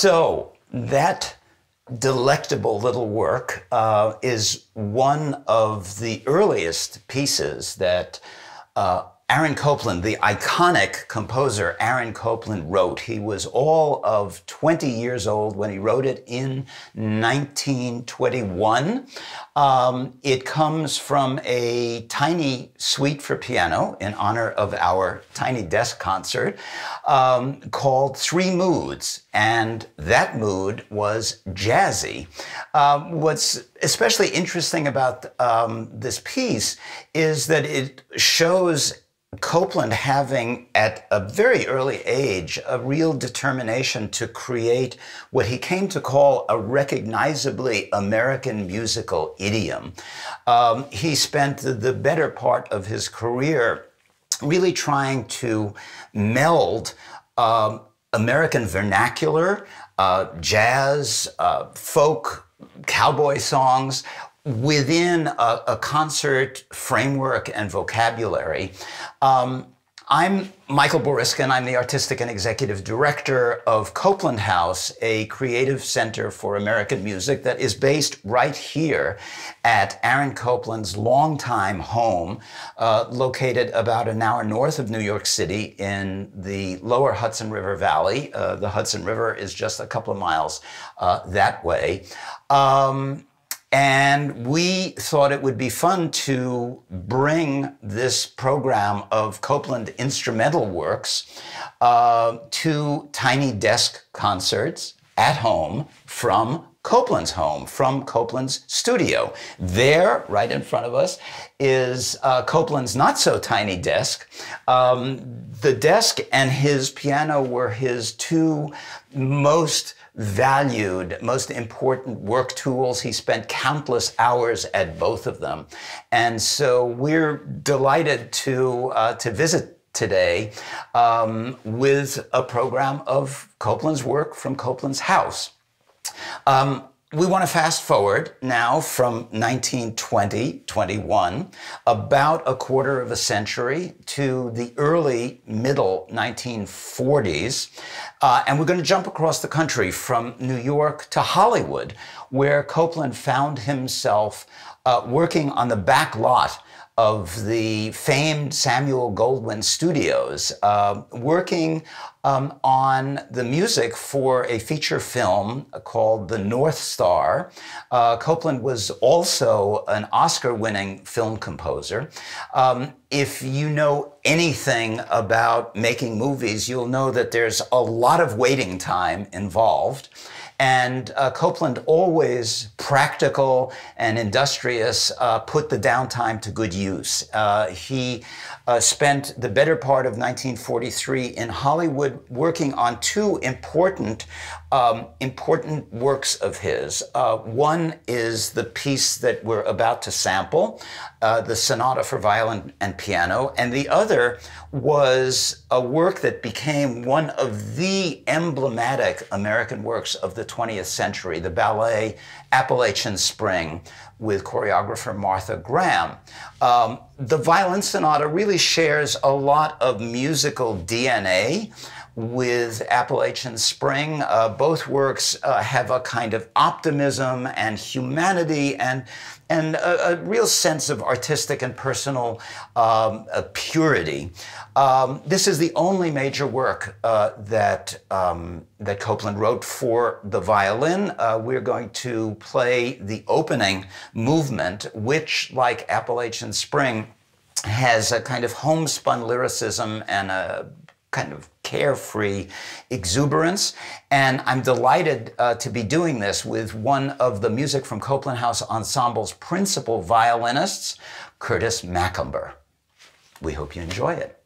So that delectable little work uh, is one of the earliest pieces that uh, Aaron Copland, the iconic composer Aaron Copland, wrote. He was all of 20 years old when he wrote it in 1921. Um, it comes from a tiny suite for piano in honor of our tiny desk concert um, called Three Moods. And that mood was jazzy. Um, what's especially interesting about um, this piece is that it shows Copland having at a very early age a real determination to create what he came to call a recognizably American musical idiom. Um, he spent the, the better part of his career really trying to meld um, American vernacular, uh, jazz, uh, folk, cowboy songs within a, a, concert framework and vocabulary. Um, I'm Michael Boriskin. I'm the artistic and executive director of Copland House, a creative center for American music that is based right here at Aaron Copland's longtime home, uh, located about an hour north of New York City in the lower Hudson River Valley. Uh, the Hudson River is just a couple of miles uh, that way. Um, and we thought it would be fun to bring this program of Copland instrumental works uh, to tiny desk concerts at home from Copland's home, from Copland's studio. There, right in front of us, is uh, Copland's not so tiny desk. Um, the desk and his piano were his two most valued, most important work tools. He spent countless hours at both of them. And so we're delighted to, uh, to visit today um, with a program of Copland's work from Copland's house. Um, we want to fast forward now from 1920, 21, about a quarter of a century to the early, middle 1940s. Uh, and we're going to jump across the country from New York to Hollywood, where Copland found himself uh, working on the back lot of the famed Samuel Goldwyn Studios, uh, working um, on the music for a feature film called The North Star. Uh, Copland was also an Oscar winning film composer. Um, if you know anything about making movies, you'll know that there's a lot of waiting time involved. And uh, Copland, always practical and industrious, uh, put the downtime to good use. Uh, he uh, spent the better part of 1943 in Hollywood working on two important, um, important works of his. Uh, one is the piece that we're about to sample, uh, the Sonata for Violin and Piano, and the other was a work that became one of the emblematic American works of the 20th century, the ballet Appalachian Spring with choreographer Martha Graham. Um, the Violin Sonata really shares a lot of musical DNA with Appalachian Spring. Uh, both works uh, have a kind of optimism and humanity and and a, a real sense of artistic and personal um, uh, purity. Um, this is the only major work uh, that um, that Copland wrote for the violin. Uh, we're going to play the opening movement, which, like Appalachian Spring, has a kind of homespun lyricism and a kind of carefree exuberance. And I'm delighted uh, to be doing this with one of the Music from Copland House Ensemble's principal violinists, Curtis Macomber. We hope you enjoy it.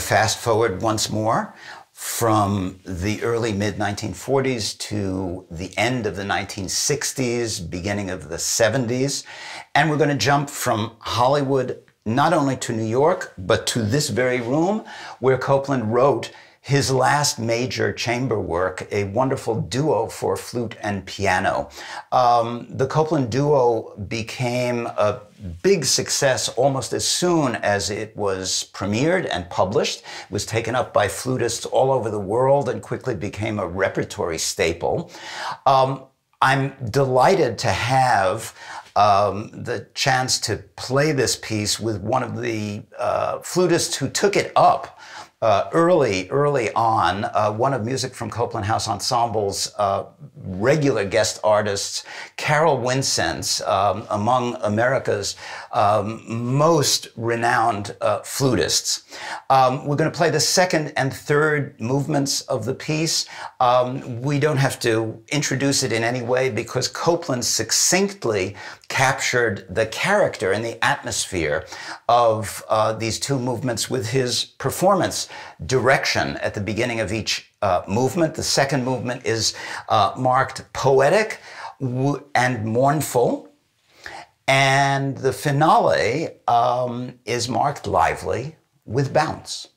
fast forward once more from the early mid 1940s to the end of the 1960s, beginning of the 70s. And we're going to jump from Hollywood not only to New York, but to this very room where Copland wrote his last major chamber work, a wonderful duo for flute and piano. Um, the Copland duo became a big success almost as soon as it was premiered and published. It was taken up by flutists all over the world and quickly became a repertory staple. Um, I'm delighted to have um, the chance to play this piece with one of the uh, flutists who took it up uh, early, early on, uh, one of Music from Copland House Ensemble's uh, regular guest artists, Carol Wincenc, um, among America's um, most renowned uh, flutists. Um, we're going to play the second and third movements of the piece. Um, we don't have to introduce it in any way because Copland succinctly captured the character and the atmosphere of uh, these two movements with his performance direction at the beginning of each uh, movement. The second movement is uh, marked poetic and mournful. And the finale um, is marked lively with bounce.